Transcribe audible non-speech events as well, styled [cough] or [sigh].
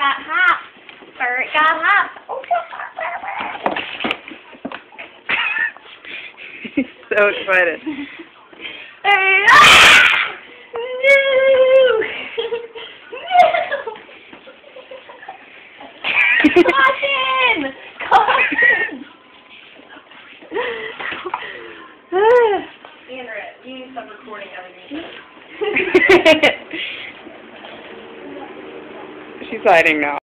got hot. Bert got hot. Oh, He's [laughs] so excited. Hey, ah! No! Caution! Caution! Andrea, you need to stop recording everything. [laughs] She's hiding now.